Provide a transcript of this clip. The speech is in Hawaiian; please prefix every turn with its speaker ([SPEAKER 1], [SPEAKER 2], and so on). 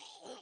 [SPEAKER 1] Oh,